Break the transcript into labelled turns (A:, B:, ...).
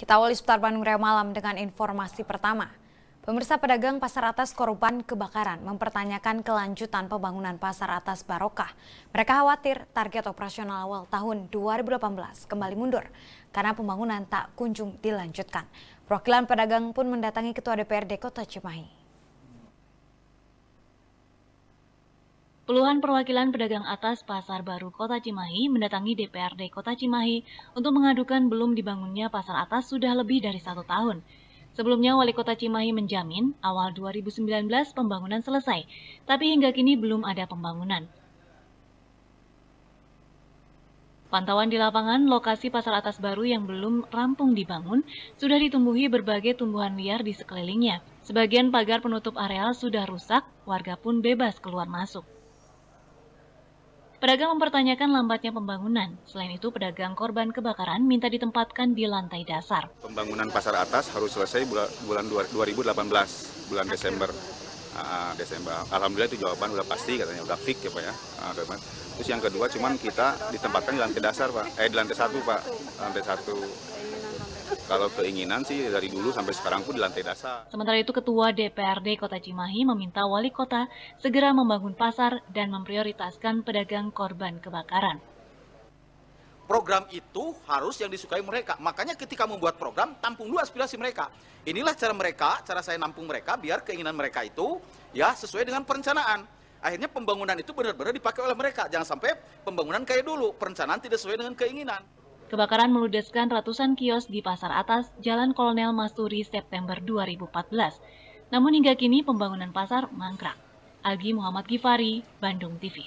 A: Kita awali seputar Bandung Raya Malam dengan informasi pertama. Pemirsa pedagang pasar atas korban kebakaran mempertanyakan kelanjutan pembangunan pasar atas Barokah. Mereka khawatir target operasional awal tahun 2018 kembali mundur karena pembangunan tak kunjung dilanjutkan. Perwakilan pedagang pun mendatangi Ketua DPRD Kota Cimahi.
B: Puluhan perwakilan pedagang atas Pasar Baru Kota Cimahi mendatangi DPRD Kota Cimahi untuk mengadukan belum dibangunnya pasar atas sudah lebih dari satu tahun. Sebelumnya, Wali Kota Cimahi menjamin awal 2019 pembangunan selesai, tapi hingga kini belum ada pembangunan. Pantauan di lapangan, lokasi pasar atas baru yang belum rampung dibangun sudah ditumbuhi berbagai tumbuhan liar di sekelilingnya. Sebagian pagar penutup areal sudah rusak, warga pun bebas keluar masuk. Pedagang mempertanyakan lambatnya pembangunan. Selain itu, pedagang korban kebakaran minta ditempatkan di lantai dasar.
C: Pembangunan pasar atas harus selesai bulan, 2018, bulan Desember. Uh, Desember. Alhamdulillah itu jawaban udah pasti katanya udah fix ya Pak ya. Uh, Terus yang kedua cuman kita ditempatkan di lantai dasar Pak. Eh di lantai satu Pak. Lantai satu. Kalau keinginan sih dari dulu sampai sekarang pun di lantai dasar.
B: Sementara itu Ketua DPRD Kota Cimahi meminta wali kota segera membangun pasar dan memprioritaskan pedagang korban kebakaran.
D: Program itu harus yang disukai mereka. Makanya ketika membuat program, tampung dulu aspirasi mereka. Inilah cara mereka, cara saya nampung mereka, biar keinginan mereka itu ya sesuai dengan perencanaan. Akhirnya pembangunan itu benar-benar dipakai oleh mereka. Jangan sampai pembangunan kayak dulu, perencanaan tidak sesuai dengan keinginan.
B: Kebakaran meludeskan ratusan kios di Pasar Atas, Jalan Kolonel Masturi, September 2014. Namun hingga kini pembangunan pasar mangkrak. Agi Muhammad Gifari, Bandung TV.